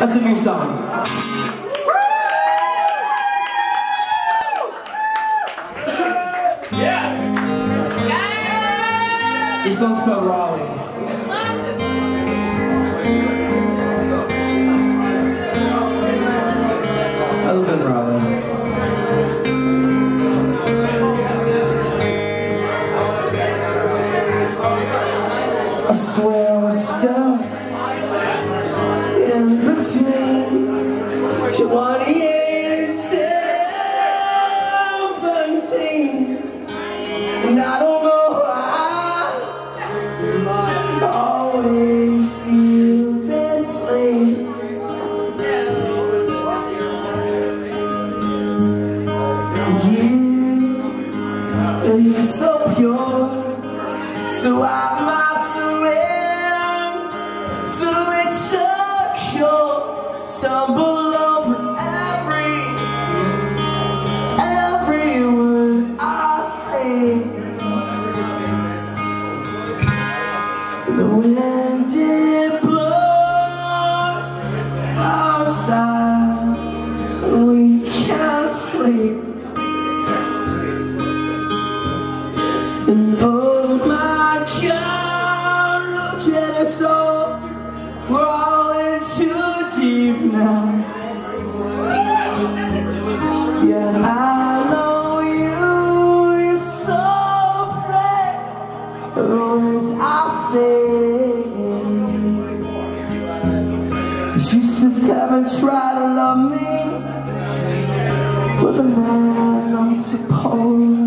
That's a new song. Yeah. This song's called Raleigh. Say. Come and try to love me with the man I'm supposed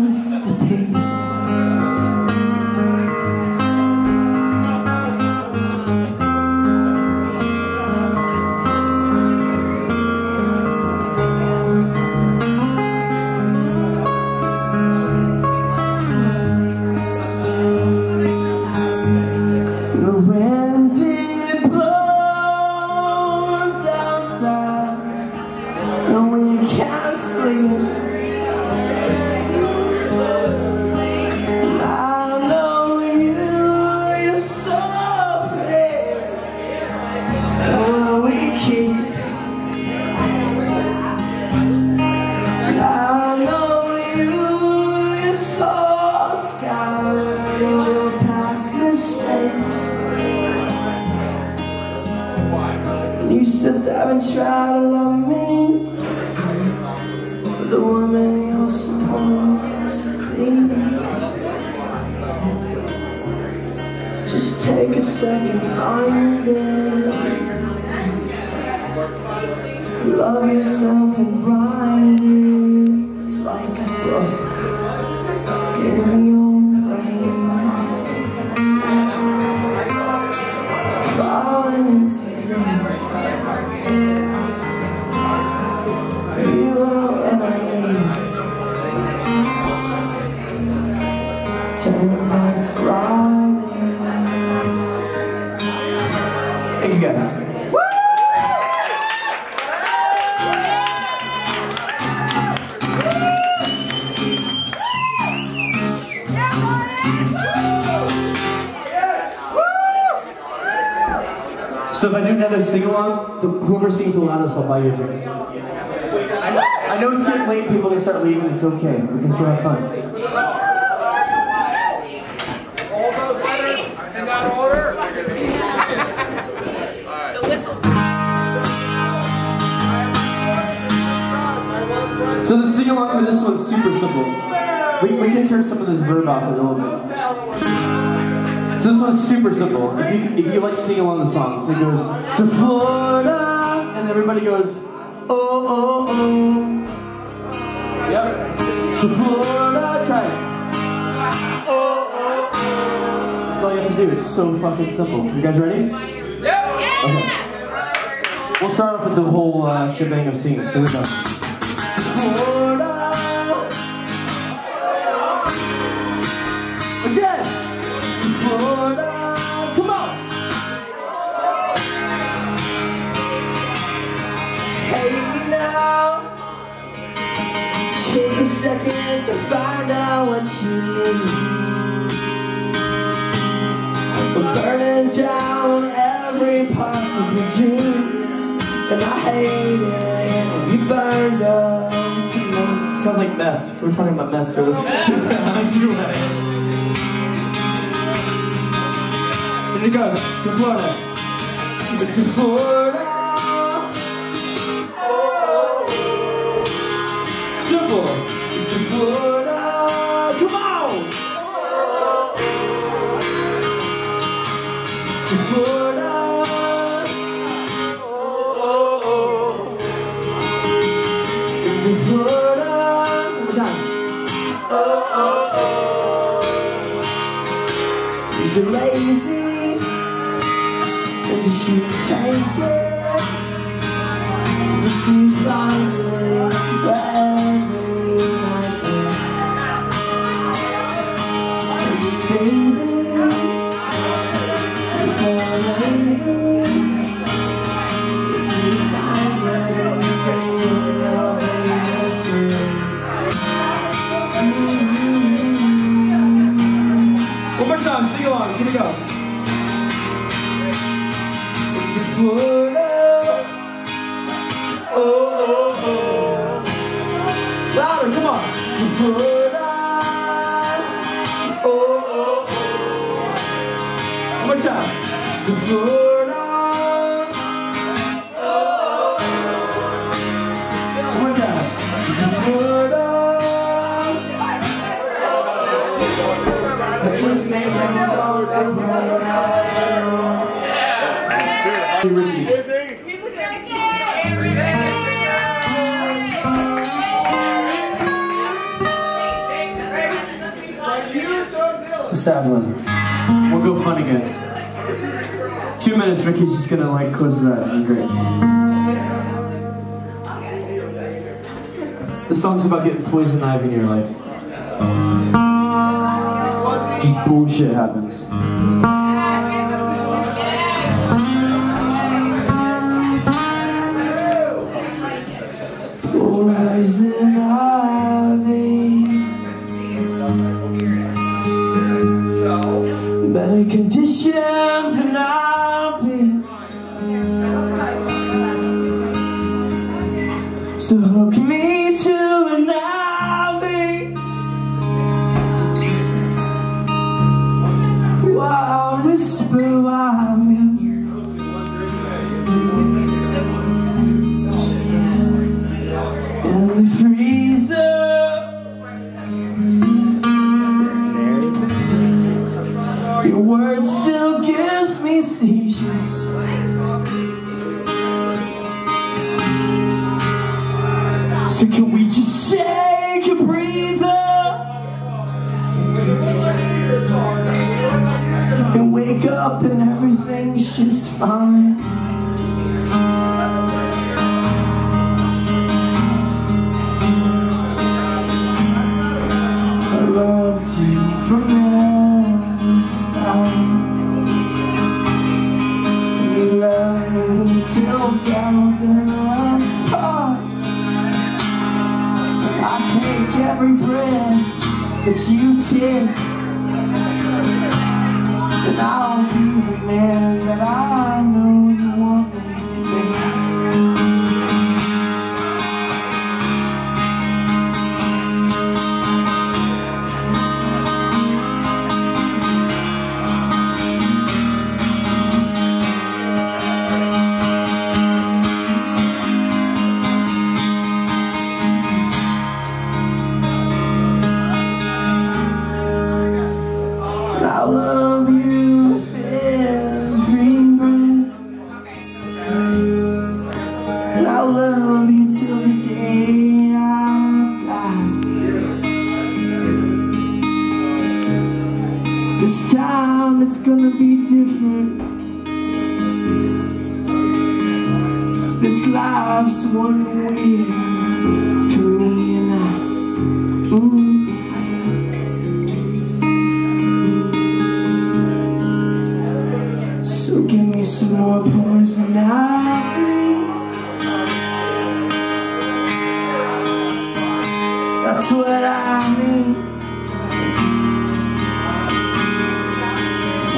I sing along, the whoever sings the loudest, I'll buy you a drink. I know it's getting late, people are gonna start leaving, it's okay. We can still have fun. All those letters in that order. So the sing along for this one's super simple. We, we can turn some of this verb off a little bit. So this one's super simple. If you, if you like sing along the song, so it goes to Florida, and everybody goes, oh, oh, oh. Yep. To Florida, try it. Oh, oh, oh. That's all you have to do. It's so fucking simple. You guys ready? Yep. Okay. We'll start off with the whole uh, shebang of singing. So we go. Find out what you need. We're burning down every possible dream. And I hate it when you burned up. Sounds like mest. We're talking about mest earlier. Here it goes. To Florida. To Florida. She take it? Does she find It's sad one. We'll go fun again. Two minutes, Ricky's just gonna like close his eyes. Be great. The song's about getting poison ivy in your life. Just bullshit happens. Better condition wake up and everything's just fine? I loved you from the start. You loved me till down the last part. I take every breath that you take, That's what I mean.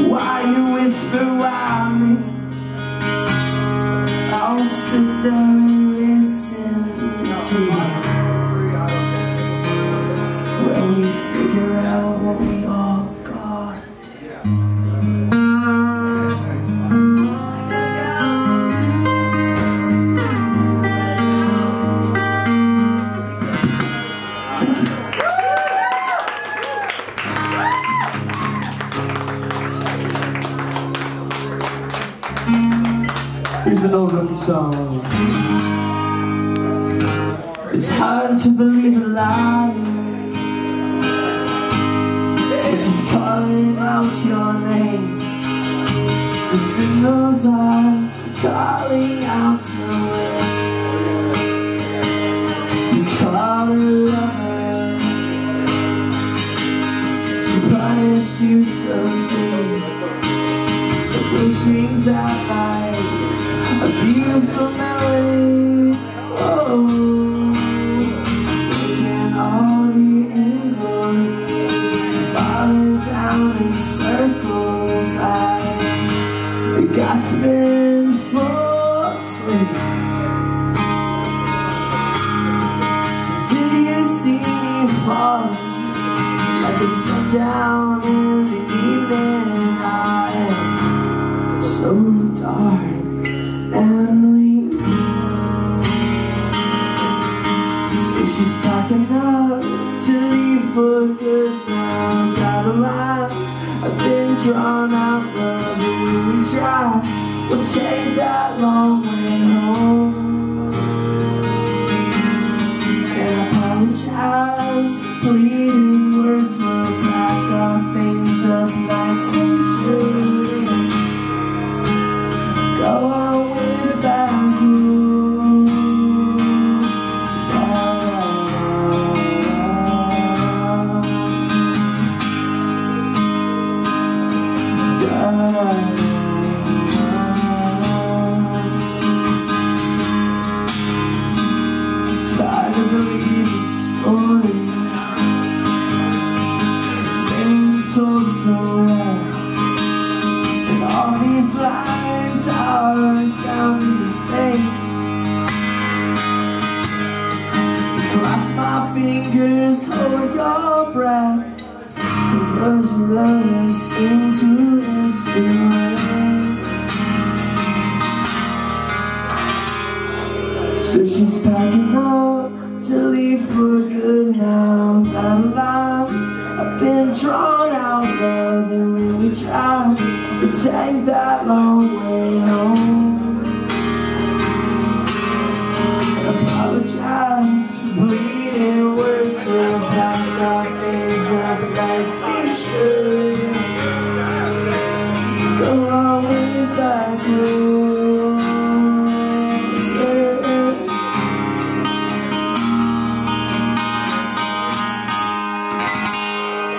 Why you whisper why me? I'll sit wonder signals are calling out name You call her She you someday The wish rings out a sundown in the evening night? So dark pack things up like we should. Go our back home.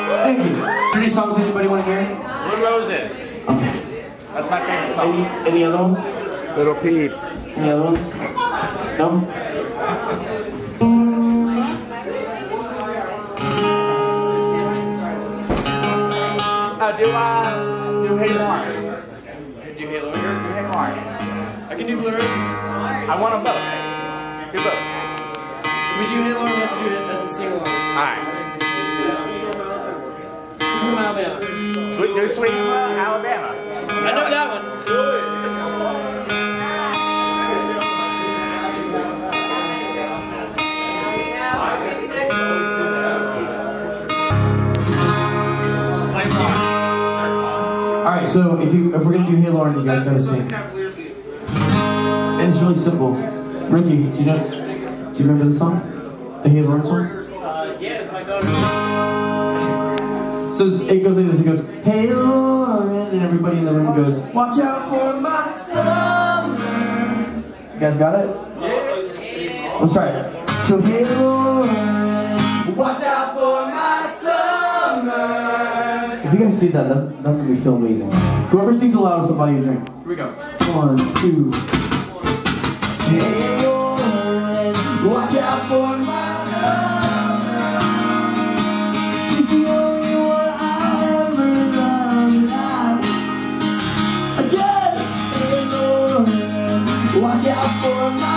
Thank you. Any songs anybody want to hear? Blue Roses. Okay. That's my favorite song. Any, any other ones? Little Peep. Any other ones? No? Do, uh, do Hey Lauren. Do Hey Lauren. Do Hey Lauren. I can do Blue Roses. I want them both. Do both. If we do Hey Lauren, we have to do it as a sing along. Alright. Sweet, do Sweet Alabama. I know that one. Play so if you if we're gonna do Hey Lauren, you guys gotta sing. And it's really simple. Ricky, do you know do you remember the song? The Hey Lauren song? So it goes like this, it goes, Hey Lauren, and everybody in the room goes, Watch out for my summers. You guys got it? Let's try it. So hey Lauren, watch out for my summer. If you guys see that, that, that's gonna feel amazing. Whoever sings the loudest will buy you a drink. Here we go. One, two. Hey, watch out for my Watch out for my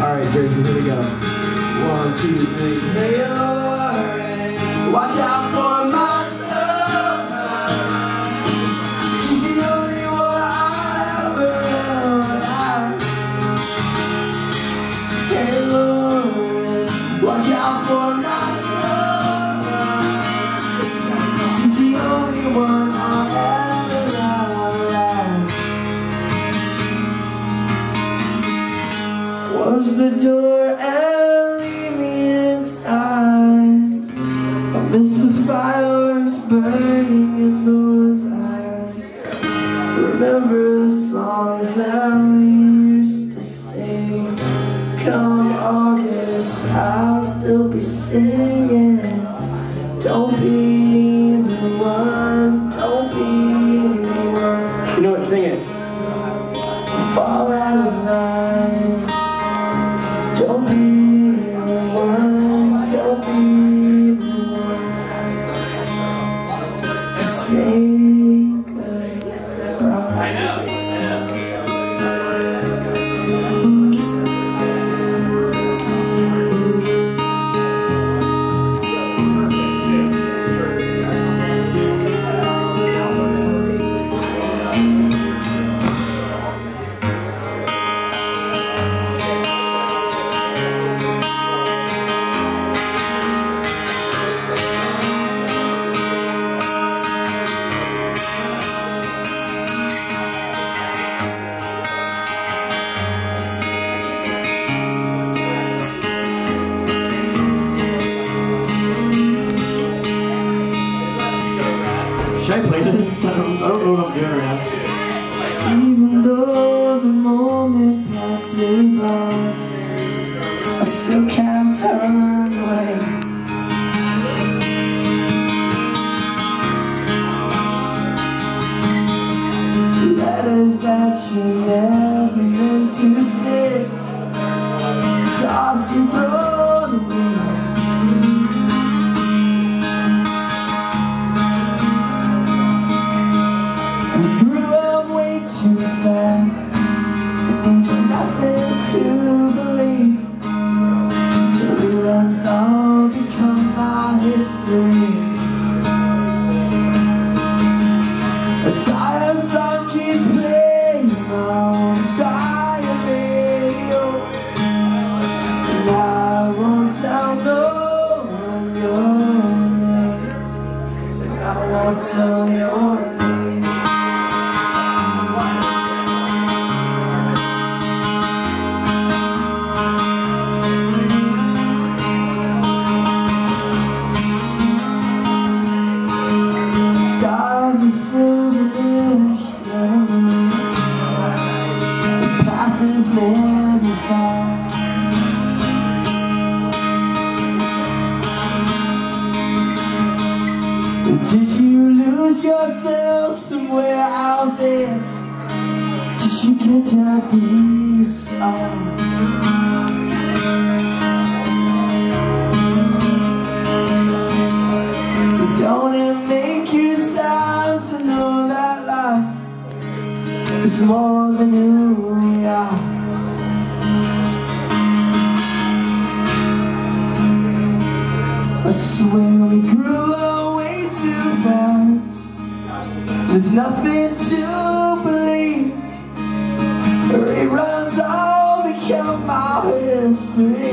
Alright, Jersey, here we go. One, two, three, hey, love free.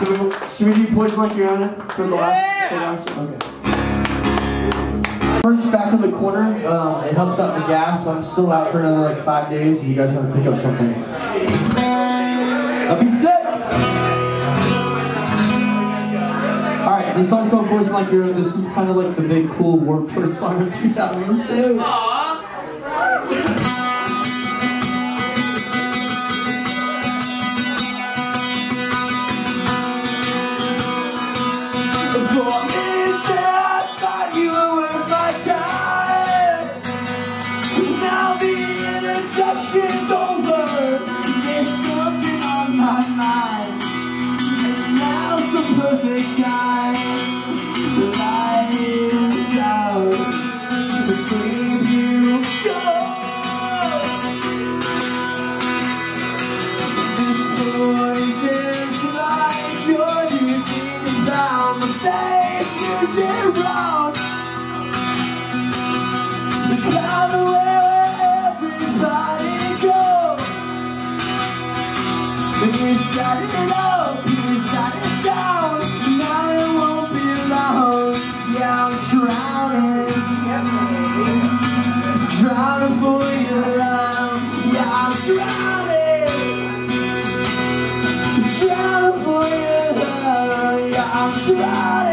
Right, so should we do Poison Like Your Own for the last? for the last- Okay. We're just back in the corner. Um, it helps out the gas, so I'm still out for another like five days. If you guys want to pick up something, I'll be sick. All right, this song's called Poison Like Your. This is kind of like the big cool Warped Tour song of 2006. Yeah,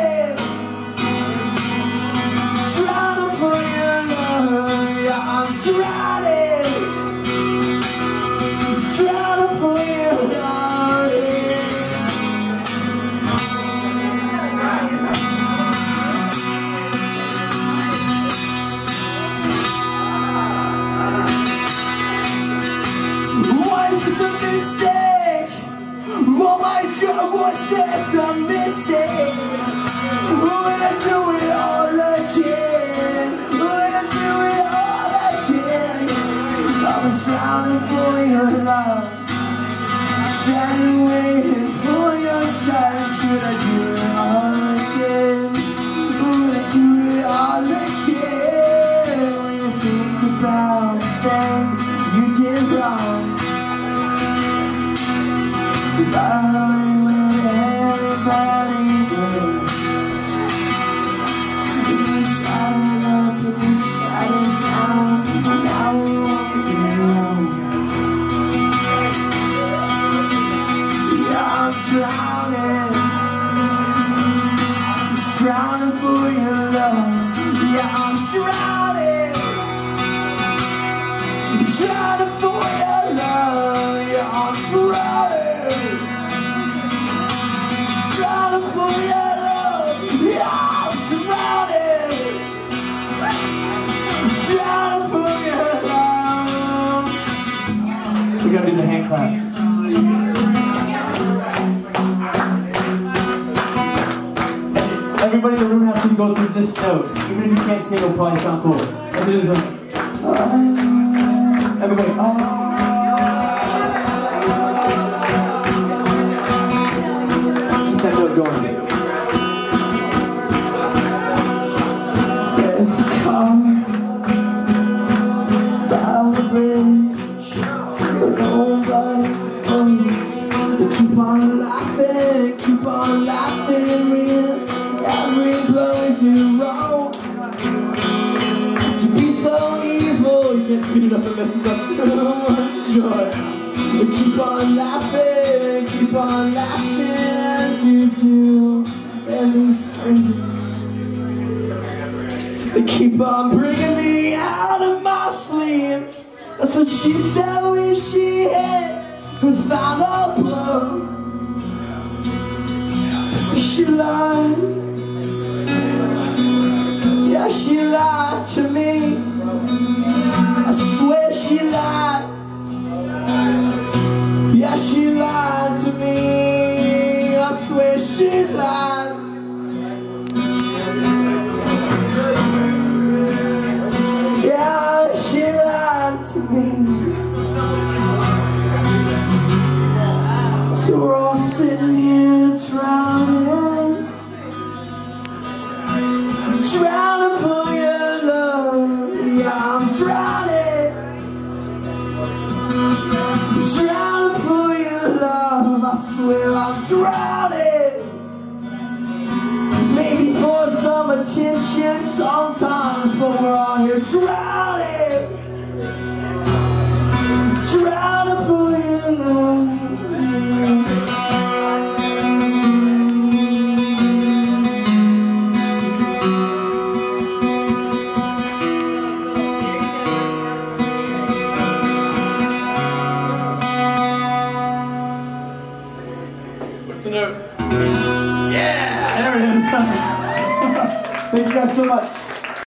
We gotta do the hand clap. Everybody in the room has to go through this note. Even if you can't sing, it'll probably sound cool. Everybody, oh. Keep on laughing as you do every sentence. They keep on bringing me out of my sleep. That's what she said when she hit her final blow. She lied. Attention sometimes,